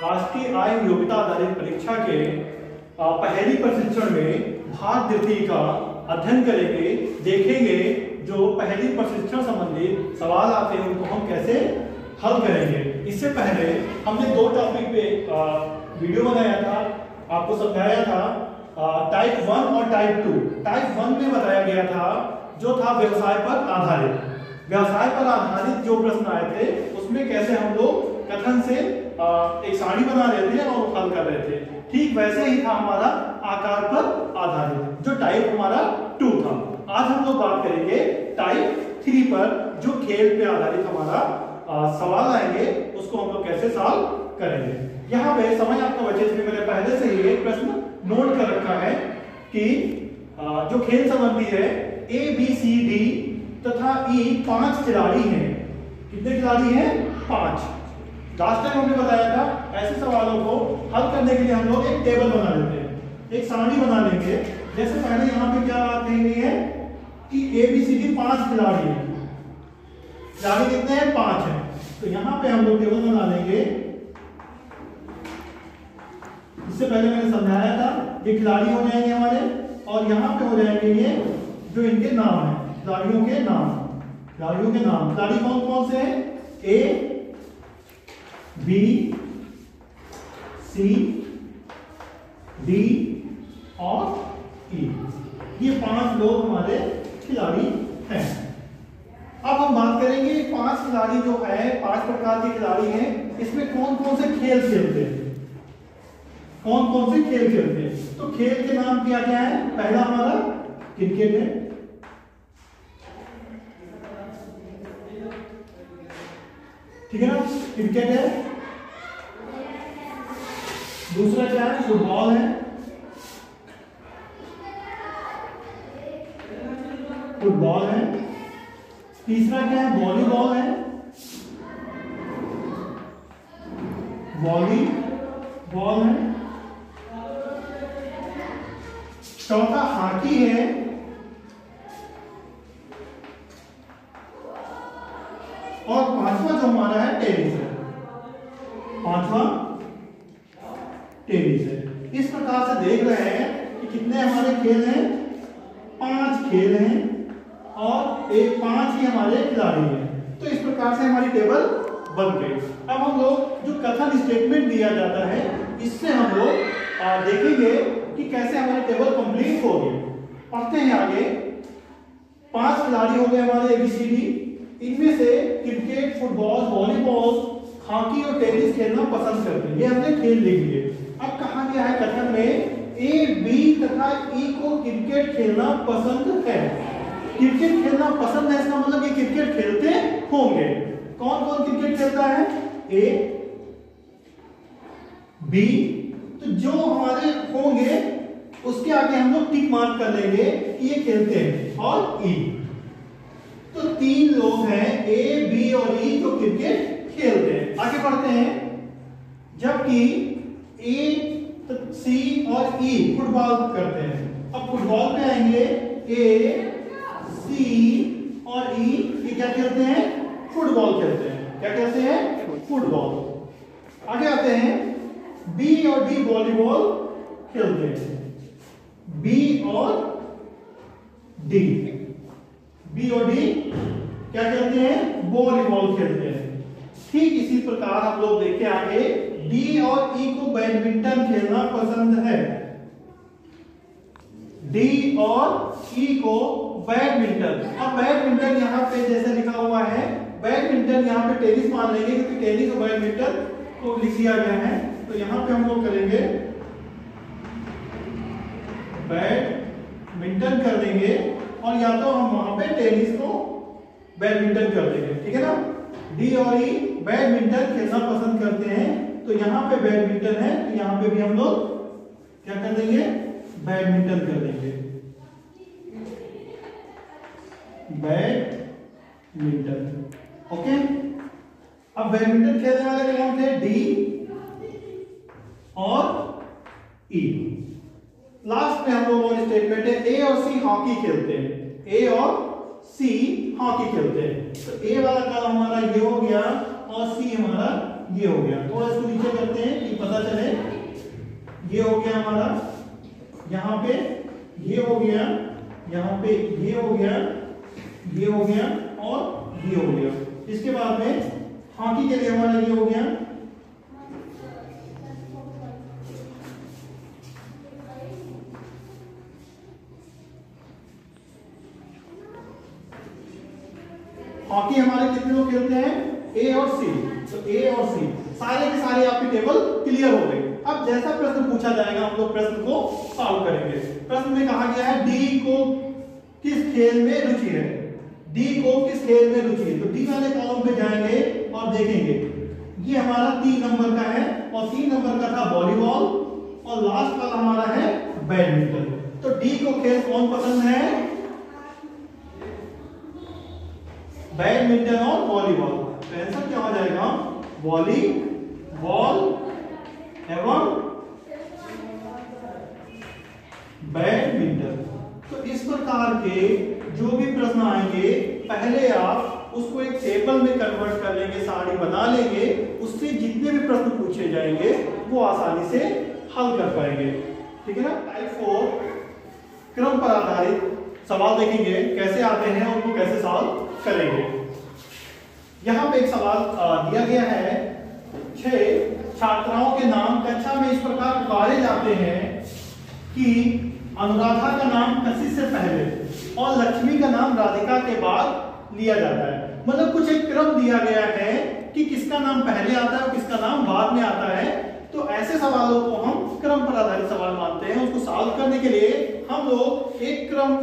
राष्ट्रीय आय योग्यता आधारित परीक्षा के पहली प्रशिक्षण में भाग द्वितीय का अध्ययन करेंगे, देखेंगे जो पहली प्रशिक्षण संबंधी सवाल आते हैं, उनको हम कैसे हल करेंगे। इससे पहले हमने दो टॉपिक पे वीडियो बनाया था, आपको समझाया था टाइप वन और टाइप टू टाइप वन में बताया गया था, जो था व्यवसाय पर आधारित। व्यवसाय पर आधारित जो प्रश्न आए थे, उसमें कैसे हम लोग कथन से एक साड़ी बना रहे थे और हल कर रहे थे ठीक वैसे ही था हमारा आकार पर आधारित जो टाइप हमारा टू था। आज हम लोग बात करेंगे टाइप थ्री पर जो खेल पे आधारित हमारा आ, सवाल आएँगे उसको हम लोग कैसे सॉल्व करेंगे। यहाँ पे समय आपका बचे इसमें मैंने पहले से ही एक प्रश्न नोट कर रखा है कि आ, जो खेल संबंधी है ए बी सी डी तथा ई पाँच खिलाड़ी हैं। कितने खिलाड़ी हैं? पाँच। लास्ट टाइम हमने बताया था, ऐसे सवालों को हल करने के लिए हम लोग एक टेबल बना लेते हैं। एक सारणी बना लेंगे। जैसे पहले यहाँ पे क्या बात कही गई है? कि ए बी सी डी पाँच खिलाड़ी हैं। खिलाड़ी कितने हैं? पाँच हैं। तो यहाँ पे हम लोग टेबल बना लेंगे। इससे पहले मैंने समझाया था, ये खिलाड़ी हो जाएँगे हमारे, और यहाँ पे हो जाएँगे ये जो इनके नाम है, खिलाड़ियों के नाम। खिलाड़ियों के नाम। खिलाड़ी कौन कौन से हैं? ए बी सी डी और ई ये पाँच लोग हमारे खिलाड़ी हैं। अब हम बात करेंगे पाँच खिलाड़ी जो है, पाँच प्रकार के खिलाड़ी हैं। इसमें कौन कौन से खेल खेलते हैं? कौन कौन से खेल खेलते हैं? तो खेल के नाम क्या क्या है? पहला हमारा क्रिकेट है। ठीक है ना? क्रिकेट है। दूसरा क्या है? फुटबॉल है। फुटबॉल है। तीसरा क्या है? वॉलीबॉल है। वॉली बॉल है। चौथा हॉकी है। और पांचवा जो हमारा है, टेनिस है। पांचवा टेनिस है इस प्रकार से देख रहे हैं कि कितने हमारे खेल हैं? पाँच खेल हैं और एक पाँच ही हमारे खिलाड़ी हैं। तो इस प्रकार से हमारी टेबल बन गई। अब हम लोग जो कथन स्टेटमेंट दिया जाता है, इससे हम लोग देखेंगे कि कैसे हमारी टेबल कंप्लीट होगी पढ़ते हैं आगे। पाँच खिलाड़ी हो गए हमारे एबीसीडी इनमें से क्रिकेट फुटबॉल वॉलीबॉल हॉकी और टेनिस खेलना पसंद करते हैं। ये हमने खेल लिख लिए। गया है कथन में, ए, बी तथा ई को क्रिकेट खेलना पसंद है। क्रिकेट खेलना पसंद है, इसका मतलब ये क्रिकेट खेलते होंगे। कौन कौन क्रिकेट खेलता है? A, B. तो जो हमारे होंगे, उसके आगे हम लोग टिक मार्क कर लेंगे कि ये खेलते हैं। और ई। तो तीन लोग हैं, ए, बी और ई, जो क्रिकेट खेलते हैं। आगे बढ़ते हैं। जबकि ए सी और ई e, फुटबॉल करते हैं। अब फुटबॉल पे आएँगे ए सी और ई e, ये क्या खेलते हैं? फुटबॉल खेलते हैं। क्या कहते हैं? फुटबॉल आगे आते हैं। बी और डी वॉलीबॉल खेलते हैं। बी और डी बी और डी क्या खेलते हैं? वॉलीबॉल खेलते हैं। ठीक इसी प्रकार हम लोग देखें आगे। डी और ई को बैडमिंटन खेलना पसंद है। डी और ई को बैडमिंटन अब बैडमिंटन यहाँ पे जैसे लिखा हुआ है बैडमिंटन यहाँ पे टेनिस मान लेंगे, क्योंकि टेनिस और बैडमिंटन को लिख दिया गया है। तो यहाँ पे हम लोग करेंगे बैडमिंटन कर देंगे, और या तो हम वहाँ पे टेनिस को बैडमिंटन कर देंगे, ठीक है ना? डी और ई बैडमिंटन खेलना पसंद करते हैं। तो यहाँ पे बैडमिंटन है तो यहाँ पे भी हम लोग क्या कर देंगे? बैडमिंटन कर देंगे। बैडमिंटन ओके अब बैडमिंटन खेलने वाले कौन थे डी और ई लास्ट में हम लोगों ने स्टेटमेंट है ए और सी हॉकी खेलते हैं। ए और सी हॉकी खेलते हैं। तो ए वाला कॉलम हमारा ये हो गया ये हो गया। थोड़ा इसको नीचे करते हैं कि पता चले, ये हो गया हमारा, यहाँ पे ये हो गया, यहाँ पे ये हो गया, ये हो गया और ये हो गया। इसके बाद में हॉकी के लिए हमारा ये हो गया। हॉकी हमारे कितने लोग खेलते हैं? ए और सी तो ए और सी सारे के सारे आपके टेबल क्लियर हो गए। अब जैसा प्रश्न पूछा जाएगा, हम लोग प्रश्न को सॉल्व करेंगे। प्रश्न में कहा गया है डी को किस खेल में रुचि है? डी को किस खेल में रुचि है? तो डी वाले कॉलम पे जाएँगे और देखेंगे। ये हमारा तीन नंबर का है और तीन नंबर का था वॉलीबॉल और लास्ट वाला हमारा है बैडमिंटन तो डी को खेल कौन पसंद है? बैडमिंटन और वॉलीबॉल आंसर क्या हो जाएगा? वॉली बॉल एवं बैडमिंटन तो इस प्रकार के जो भी प्रश्न आएँगे, पहले आप उसको एक टेबल में कन्वर्ट कर लेंगे, साड़ी बना लेंगे, उससे जितने भी प्रश्न पूछे जाएँगे, वो आसानी से हल कर पाएँगे। ठीक है ना? टाइप फोर क्रम पर आधारित सवाल देखेंगे, कैसे आते हैं उनको कैसे सॉल्व करेंगे। यहाँ पे एक सवाल दिया गया है। छह, छात्राओं के नाम कक्षा में इस प्रकार पुकारे जाते हैं कि अनुराधा का नाम कशिश से पहले और लक्ष्मी का नाम राधिका के बाद लिया जाता है। मतलब कुछ एक क्रम दिया गया है कि किसका नाम पहले आता है और किसका नाम बाद में आता है। तो ऐसे सवालों को हम क्रम पर आधारित सवाल मानते हैं। उसको सॉल्व करने के लिए हम लोग एक क्रम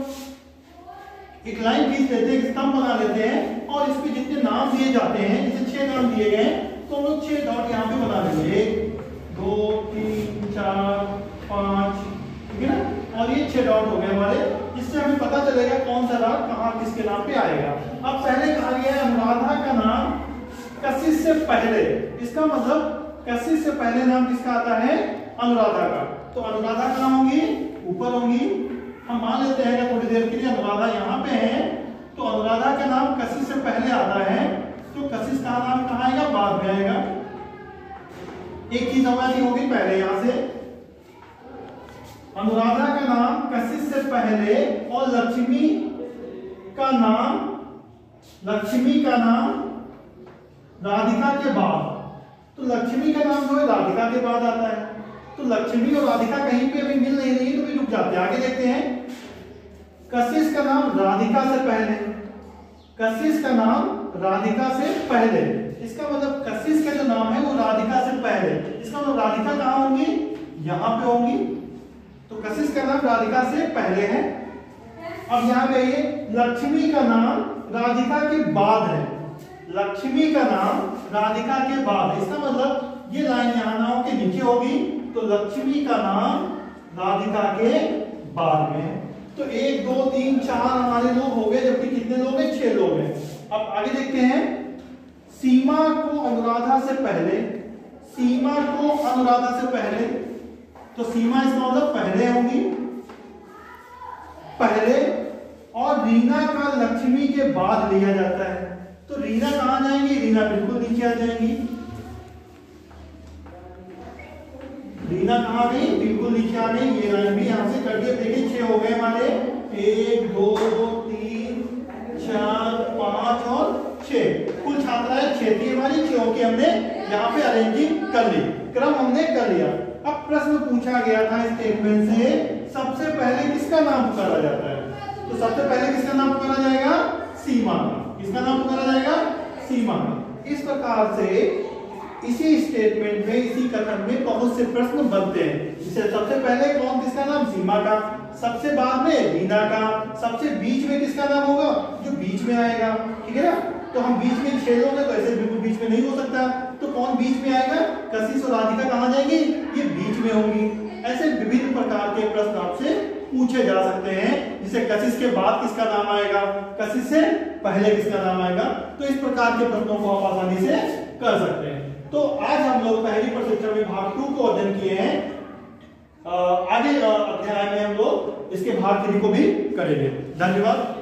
एक लाइन खींच लेते हैं स्तंभ बना लेते हैं, और इसके जितने नाम दिए जाते हैं जैसे छह नाम दिए गए तो हम लोग छह डॉट यहाँ पे बना लेंगे एक, दो, तीन, चार, पाँच, ठीक है ना? और ये छह डॉट हो गए हमारे इससे हमें पता चलेगा कौन सा डॉट कहाँ किसके नाम पे आएगा। अब पहले कहा गया है अनुराधा का नाम कशिश से पहले। इसका मतलब कशिश से पहले नाम किसका आता है? अनुराधा का। तो अनुराधा का नाम होंगी, ऊपर होंगी हम मान लेते हैं कि थोड़ी देर के लिए अनुराधा यहाँ पे है तो अनुराधा का नाम कशिश से पहले आता है तो कशिश का नाम कहाँ आएगा? बाद में आएगा। एक चीज़ हमारी होगी पहले यहाँ से। अनुराधा का नाम कशिश से पहले और लक्ष्मी का नाम, लक्ष्मी का नाम राधिका के बाद। तो लक्ष्मी का नाम जो है राधिका के बाद आता है। तो लक्ष्मी और राधिका कहीं पे भी मिल नहीं जाते हैं आगे देखते हैं। कशिश का नाम राधिका से पहले। कशिश का नाम राधिका से पहले। इसका मतलब कशिश का जो नाम है वो राधिका से पहले। इसका मतलब राधिका कहाँ होंगी? यहाँ पे होंगी। तो कशिश का नाम राधिका से पहले है। अब यहाँ पे ये लक्ष्मी का नाम राधिका के बाद है। लक्ष्मी का नाम राधिका के बाद। इसका मतलब ये लाइन यहाँ नाव के नीचे होगी। तो लक्ष्मी का नाम राधिका के बाद में। तो एक, दो, तीन, चार हमारे लोग हो गए, जबकि कितने लोग हैं? छह लोग हैं। अब आगे देखते हैं। सीमा को अनुराधा से पहले, सीमा को अनुराधा से पहले तो सीमा इसका मतलब पहले होगी। पहले, और रीना का लक्ष्मी के बाद लिया जाता है। तो रीना कहाँ जाएँगी? रीना बिल्कुल नीचे आ जाएँगी। रीना कहाँ गई बिल्कुल नीचे आ गई ये लाइन भी यहाँ से कर दिए। देखिए, छह हो गए हमारे। एक, दो, तीन, चार, पाँच और छह। कुल छात्राएँ छह थी हमारी, छह की हमने यहाँ पे अरेंजिंग कर ली। क्रम हमने कर लिया। अब प्रश्न पूछा गया था स्टेटमेंट से, सबसे पहले किसका नाम पुकारा जाता है? तो सबसे पहले किसका नाम पुकारा जाएगा? सीमा का। किसका नाम पुकारा जाएगा? सीमा का। इस प्रकार से इसी स्टेटमेंट में, इसी कथन में बहुत से प्रश्न बनते हैं। जिसे सबसे पहले कौन, किसका नाम? सीमा का। सबसे बाद में रीना का। सबसे बीच में किसका नाम होगा? जो बीच में आएगा। ठीक है ना? तो हम बीच में छह लोग तो ऐसे बिल्कुल बीच में नहीं हो सकता? तो कौन बीच में आएगा? कशिश और राधिका कहाँ जाएँगी? ये बीच में होंगी। ऐसे विभिन्न प्रकार के प्रश्न आपसे पूछे जा सकते हैं, जिसे कशिश के बाद किसका नाम आएगा? कशिश से पहले किसका नाम आएगा? तो इस प्रकार के प्रश्नों को आप आसानी से कर सकते हैं। तो आज हम लोग पहली प्रशिक्षण में भाग टू को अध्ययन किए हैं। आगे अध्याय में हम लोग इसके भाग थ्री को भी करेंगे। धन्यवाद।